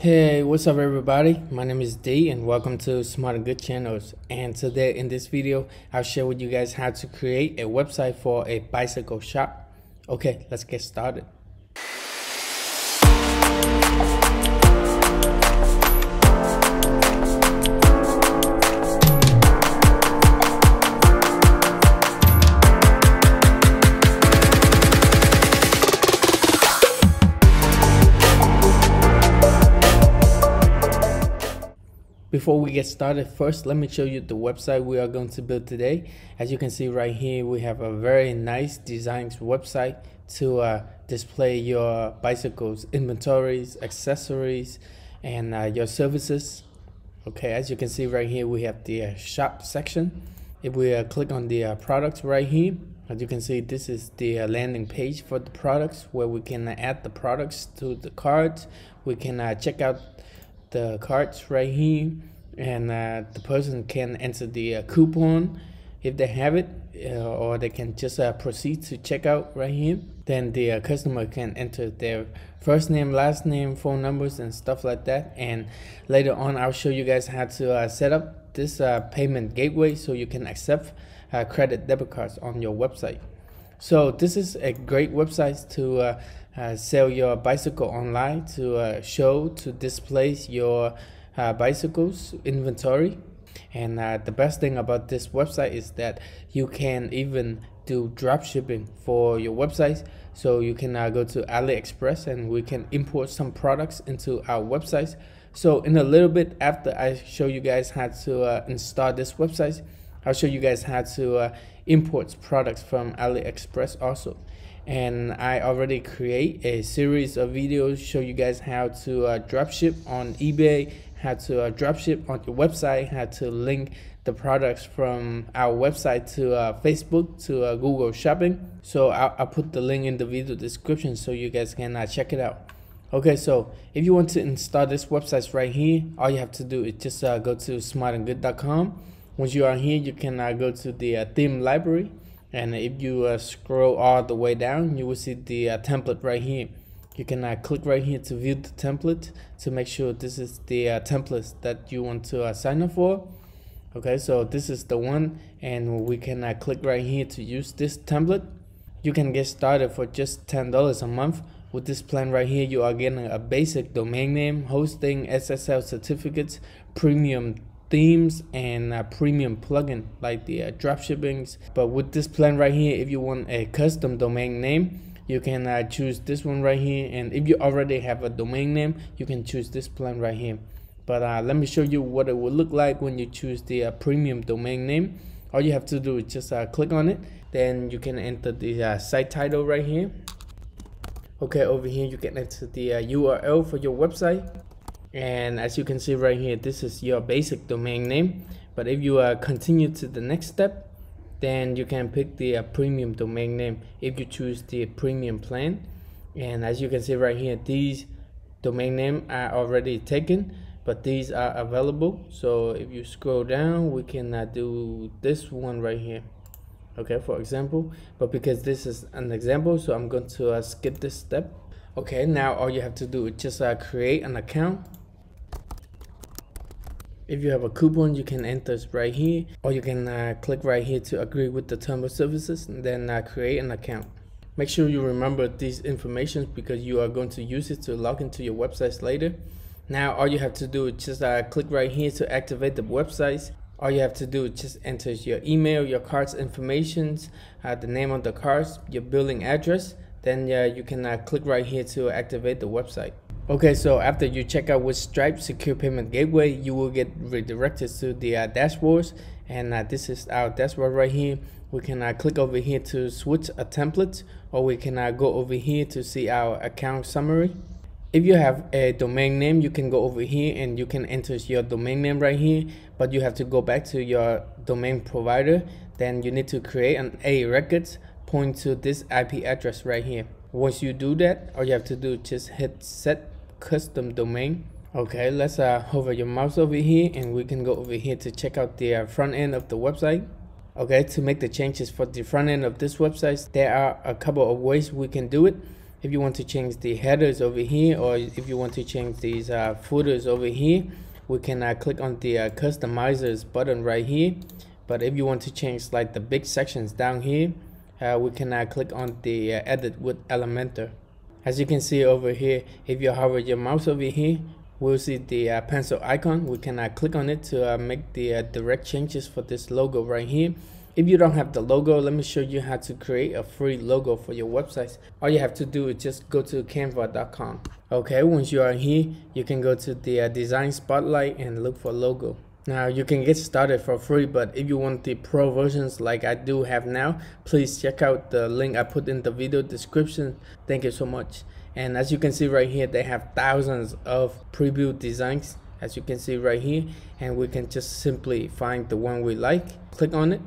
Hey, what's up everybody? My name is D and welcome to Smarting Goods Channels. And today in this video, I'll share with you guys how to create a website for a bicycle shop. Okay, let's get started. Before we get started, first let me show you the website we are going to build today. As you can see right here, we have a very nice design website to uh, display your bicycles, inventories, accessories, and uh, your services. Okay, as you can see right here, we have the uh, shop section. If we uh, click on the uh, products right here, as you can see, this is the uh, landing page for the products where we can add the products to the cart. We can check out the cards right here and uh, the person can enter the uh, coupon if they have it uh, or they can just uh, proceed to checkout right here. Then the uh, customer can enter their first name last name phone numbers and stuff like that. And later on i'll show you guys how to uh, set up this payment gateway so you can accept credit debit cards on your website so this is a great website to uh, sell your bicycle online to uh, show to display your uh, bicycles inventory. And uh, the best thing about this website is that you can even do drop shipping for your website. So you can uh, go to aliexpress and we can import some products into our website. So in a little bit after i show you guys how to uh, install this website i'll show you guys how to import products from aliexpress also and I already create a series of videos show you guys how to uh, dropship on eBay, how to uh, dropship on your website, how to link the products from our website to uh, Facebook to uh, Google Shopping. So I'll, I'll, put the link in the video description so you guys can uh, check it out. Okay, so if you want to install this website right here, all you have to do is just uh, go to smartinggoods.com. Once you are here, you can uh, go to the uh, theme library. And if you uh, scroll all the way down you will see the uh, template right here. You can click right here to view the template to make sure this is the uh, template that you want to uh, sign up for. Okay so this is the one and we can click right here to use this template. You can get started for just $10 a month. With this plan right here you are getting a basic domain name hosting ssl certificates premium themes and a premium plugin like the uh, drop shippings but with this plan right here if you want a custom domain name you can uh, choose this one right here. And if you already have a domain name you can choose this plan right here. But uh, let me show you what it will look like when you choose the uh, premium domain name. All you have to do is just uh, click on it. Then you can enter the uh, site title right here. Okay over here you can enter the url for your website and as you can see right here this is your basic domain name. But if you uh, continue to the next step then you can pick the uh, premium domain name if you choose the premium plan. And as you can see right here these domain name are already taken but these are available. So if you scroll down we can uh, do this one right here. Okay for example. But because this is an example so i'm going to uh, skip this step. Okay now all you have to do is just uh, create an account if you have a coupon, you can enter right here, or you can uh, click right here to agree with the terms of services and then uh, create an account. Make sure you remember these information because you are going to use it to log into your websites later. Now, all you have to do is just uh, click right here to activate the websites. All you have to do is just enter your email, your card's information, uh, the name of the cards, your billing address. Then you can uh, click right here to activate the website. Okay, so after you check out with Stripe Secure Payment Gateway, you will get redirected to the uh, dashboards. And uh, this is our dashboard right here. We can uh, click over here to switch a template, or we can uh, go over here to see our account summary. If you have a domain name, you can go over here and you can enter your domain name right here, but you have to go back to your domain provider. Then you need to create an A records point to this IP address right here. Once you do that, all you have to do is just hit set custom domain. Okay let's uh, hover your mouse over here and we can go over here to check out the uh, front end of the website. Okay to make the changes for the front end of this website there are a couple of ways we can do it. If you want to change the headers over here or if you want to change these uh, footers over here we can uh, click on the uh, customizers button right here. But if you want to change like the big sections down here uh, we can uh, click on the uh, edit with Elementor as you can see over here if you hover your mouse over here we'll see the uh, pencil icon. We can uh, click on it to uh, make the uh, direct changes for this logo right here. If you don't have the logo let me show you how to create a free logo for your website all you have to do is just go to canva.com okay once you are here you can go to the uh, design spotlight and look for logo now you can get started for free but if you want the pro versions like i do have now please check out the link i put in the video description. Thank you so much. And as you can see right here they have thousands of pre-built designs as you can see right here. And we can just simply find the one we like click on it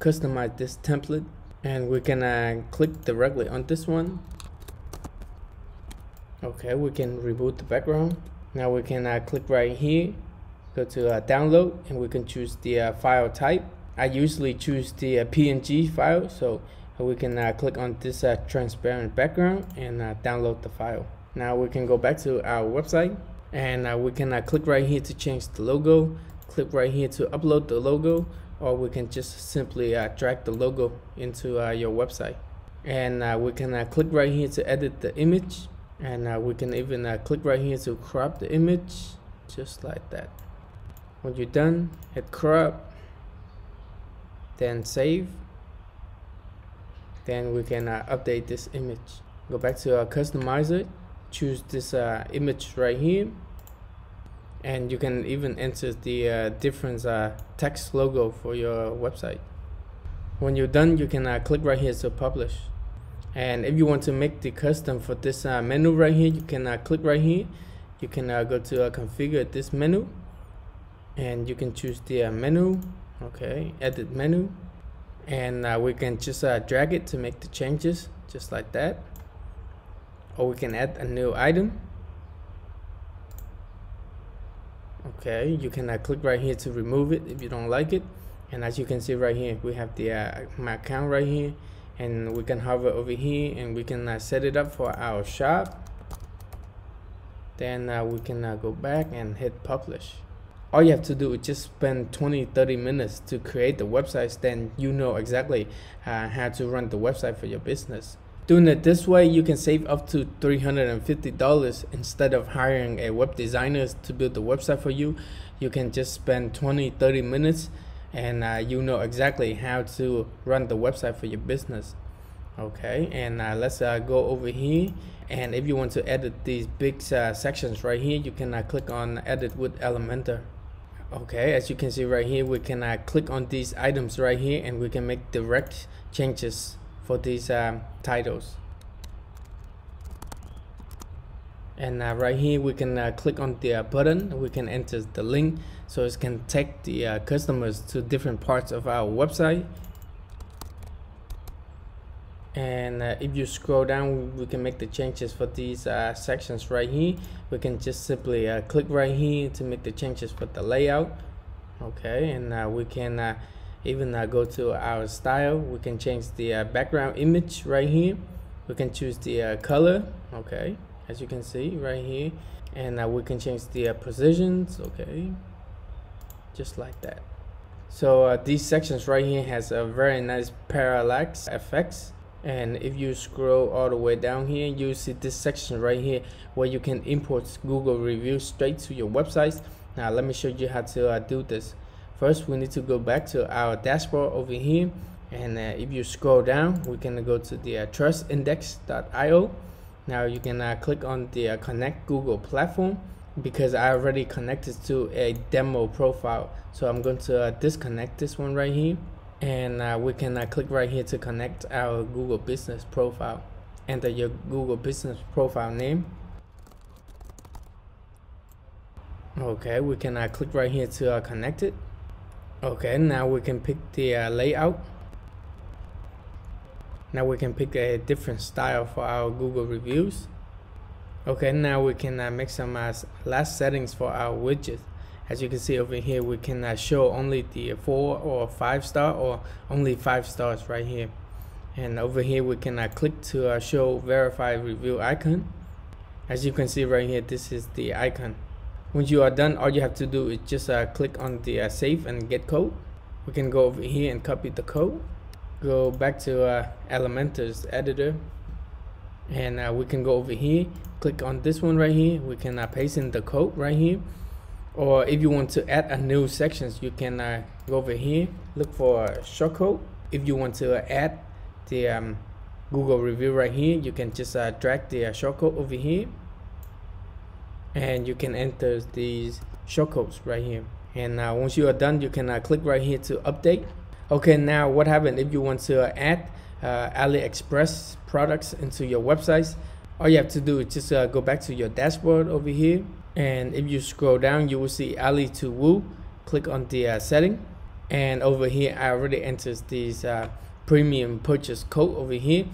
customize this template and we can uh, click directly on this one. Okay we can reboot the background. Now we can uh, click right here go to uh, download and we can choose the uh, file type. I usually choose the uh, PNG file so we can uh, click on this uh, transparent background and uh, download the file. Now we can go back to our website and we can click right here to change the logo click right here to upload the logo or we can just simply drag the logo into your website. And we can click right here to edit the image and we can even click right here to crop the image just like that when you're done hit crop then save. Then we can uh, update this image. Go back to our customizer choose this uh, image right here. And you can even enter the uh, different uh, text logo for your website. When you're done you can uh, click right here to publish. And if you want to make the custom for this uh, menu right here you can click right here. You can go to configure this menu and you can choose the menu. Okay edit menu. And uh, we can just uh, drag it to make the changes just like that. Or we can add a new item. Okay you can uh, click right here to remove it if you don't like it. And as you can see right here we have the uh, my account right here. And we can hover over here and we can uh, set it up for our shop. Then uh, we can go back and hit publish all you have to do is just spend 20 30 minutes to create the websites then you know exactly uh, how to run the website for your business. Doing it this way you can save up to $350 instead of hiring a web designer to build the website for you. You can just spend 20 30 minutes and uh, you know exactly how to run the website for your business. Okay and uh, let's uh, go over here. And if you want to edit these big uh, sections right here you can uh, click on edit with Elementor okay as you can see right here we can uh, click on these items right here and we can make direct changes for these um, titles. And uh, right here we can uh, click on the uh, button. We can enter the link so it can take the uh, customers to different parts of our website and uh, if you scroll down we can make the changes for these uh, sections right here. We can just simply uh, click right here to make the changes for the layout. Okay and uh, we can uh, even uh, go to our style. We can change the background image right here. We can choose the color. Okay as you can see right here. And we can change the positions. Okay just like that. So these sections right here has a very nice parallax effects and if you scroll all the way down here you see this section right here where you can import google reviews straight to your website now let me show you how to uh, do this. First we need to go back to our dashboard over here. And uh, if you scroll down we can go to the uh, trustindex.io now you can uh, click on the uh, connect google platform because i already connected to a demo profile. So i'm going to uh, disconnect this one right here and uh, we can uh, click right here to connect our Google Business profile. Enter your Google Business profile name. Okay, we can uh, click right here to uh, connect it. Okay, now we can pick the uh, layout. Now we can pick a different style for our Google reviews. Okay, now we can uh, make some last settings for our widget as you can see over here we can show only the four or five star or only five stars right here. And over here we can click to uh, show verify review icon. As you can see right here this is the icon. Once you are done all you have to do is just uh, click on the uh, save and get code. We can go over here and copy the code. Go back to uh, Elementor's editor. And uh, we can go over here click on this one right here. We can paste in the code right here or if you want to add a new sections you can uh, go over here look for shortcode. If you want to add the um, Google review right here you can just uh, drag the uh, shortcode over here. And you can enter these shortcodes right here. And uh, once you are done you can uh, click right here to update. Okay now what happened? If you want to add uh, AliExpress products into your websites all you have to do is just go back to your dashboard over here and if you scroll down you will see Ali to Woo click on the uh, setting. And over here I already entered this uh, premium purchase code over here.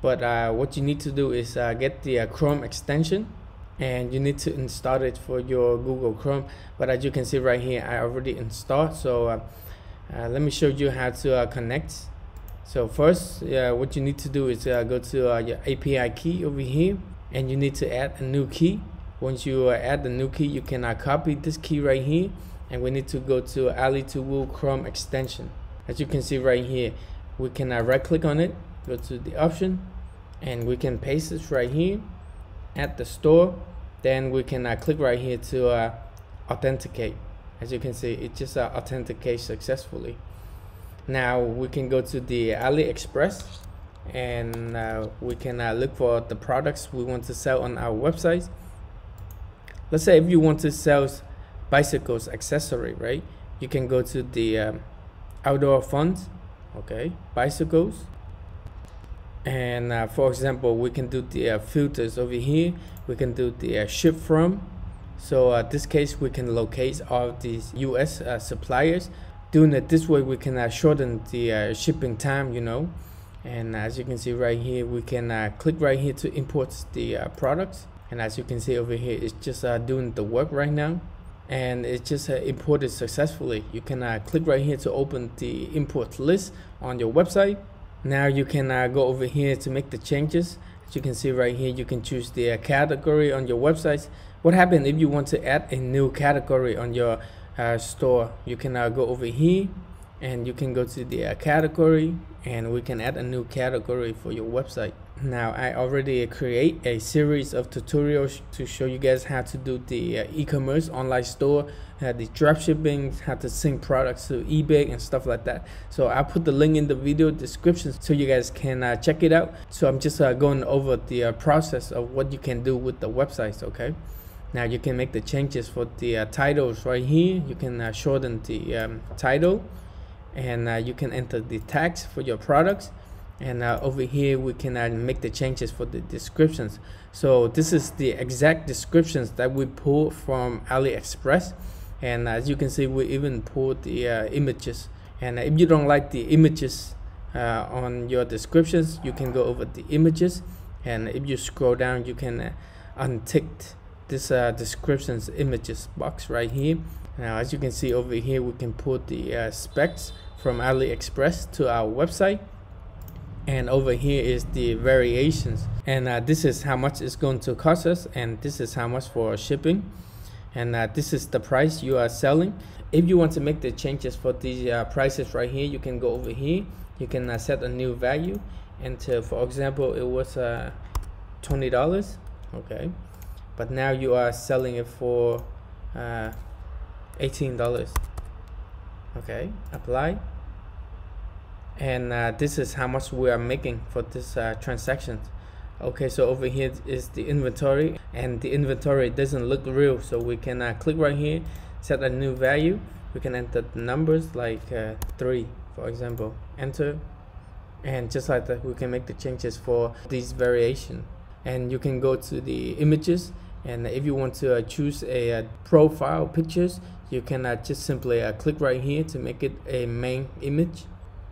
But uh, what you need to do is uh, get the uh, Chrome extension. And you need to install it for your Google Chrome. But as you can see right here I already installed. So uh, let me show you how to connect. So first what you need to do is go to your API key over here. And you need to add a new key once you add the new key you can copy this key right here. And we need to go to Ali to Woo Chrome extension. As you can see right here we can uh, right click on it. Go to the option and we can paste this right here at the store. Then we can uh, click right here to uh, authenticate. As you can see it just uh, authenticates successfully. Now we can go to the AliExpress and uh, we can uh, look for the products we want to sell on our website let's say if you want to sell bicycles accessory right? You can go to the um, outdoor funds okay bicycles. And uh, for example we can do the uh, filters over here. We can do the uh, ship from. So uh, this case we can locate all these US uh, suppliers. Doing it this way we can uh, shorten the shipping time you know. And as you can see right here we can click right here to import the products and as you can see over here it's just doing the work right now and it just uh, imported successfully. You can uh, click right here to open the import list on your website. Now you can uh, go over here to make the changes. As you can see right here, you can choose the uh, category on your website. What happens if you want to add a new category on your uh, store? You can uh, go over here and you can go to the category and we can add a new category for your website now I already create a series of tutorials to show you guys how to do the uh, e-commerce online store uh, the dropshipping how to sync products to ebay and stuff like that. So I'll put the link in the video description so you guys can uh, check it out. So I'm just uh, going over the uh, process of what you can do with the websites okay? Now you can make the changes for the uh, titles right here. You can shorten the um, title and you can enter the tags for your products and uh, over here we can uh, make the changes for the descriptions. So this is the exact descriptions that we pulled from AliExpress. And as you can see we even pulled the uh, images. And if you don't like the images uh, on your descriptions you can go over the images. And if you scroll down you can uh, untick this uh, descriptions images box right here. Now as you can see over here we can put the specs from AliExpress to our website and over here is the variations. And uh, this is how much it's going to cost us and this is how much for shipping. And uh, this is the price you are selling. If you want to make the changes for these uh, prices right here you can go over here. You can uh, set a new value. And to, for example it was uh, $20 okay. But now you are selling it for uh, $18 okay. Apply and uh, this is how much we are making for this uh, transaction. Okay so over here is the inventory and the inventory doesn't look real. So we can uh, click right here set a new value. We can enter the numbers like uh, 3 for example. Enter. And just like that we can make the changes for this variation. And you can go to the images. And if you want to uh, choose a, a, uh, profile pictures you can just simply click right here to make it a main image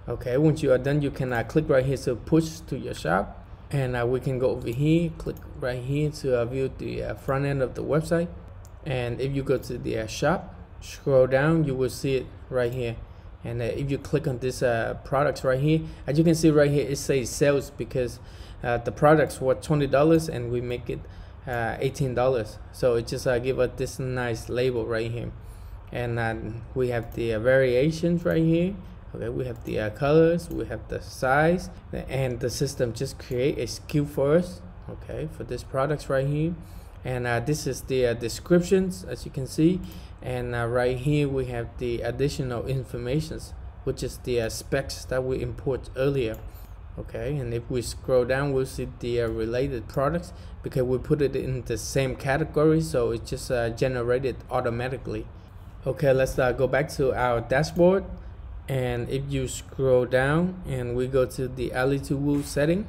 okay once you are done you can uh, click right here to push to your shop. And uh, we can go over here click right here to uh, view the uh, front end of the website. And if you go to the uh, shop scroll down you will see it right here. And uh, if you click on this products right here as you can see right here it says sales because the products were $20 and we make it uh, $18 so it just give us this nice label right here. And we have the variations right here okay we have the uh, colors we have the size and the system just create a SKU for us okay for this products right here. And uh, this is the uh, descriptions as you can see. And uh, right here we have the additional informations which is the uh, specs that we import earlier okay. And if we scroll down we'll see the uh, related products because we put it in the same category so it just uh, generated automatically. Okay let's go back to our dashboard and if you scroll down and we go to the Ali2Woo setting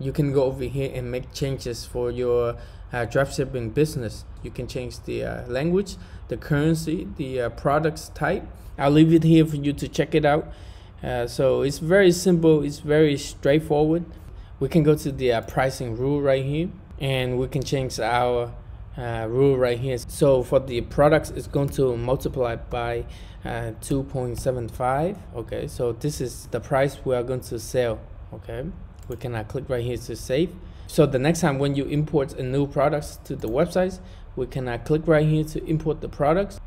you can go over here and make changes for your uh, dropshipping business. You can change the uh, language, the currency, the uh, products type. I'll leave it here for you to check it out. Uh, so it's very simple, it's very straightforward. We can go to the uh, pricing rule right here and we can change our uh, rule right here. So for the products, it's going to multiply by 2.75. Okay, so this is the price we are going to sell. Okay, we can click right here to save so the next time when you import a new products to the websites, we can uh, click right here to import the products.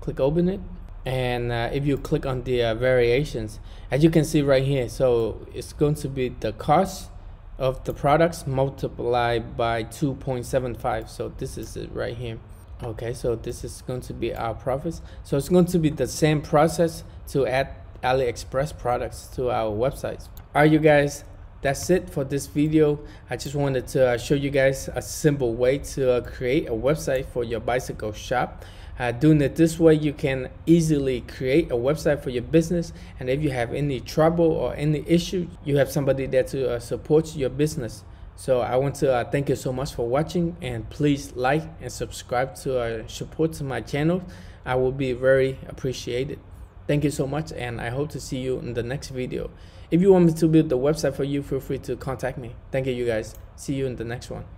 Click open it. And uh, if you click on the uh, variations, as you can see right here, so it's going to be the cost of the products multiplied by 2.75. So this is it right here. Okay, so this is going to be our profits. So it's going to be the same process to add AliExpress products to our websites. Are you guys that's it for this video i just wanted to uh, show you guys a simple way to uh, create a website for your bicycle shop uh, doing it this way you can easily create a website for your business and if you have any trouble or any issue you have somebody there to uh, support your business so i want to uh, thank you so much for watching and please like and subscribe to uh, support to my channel i will be very appreciated thank you so much and i hope to see you in the next video if you want me to build the website for you, feel free to contact me. Thank you, you guys. See you in the next one.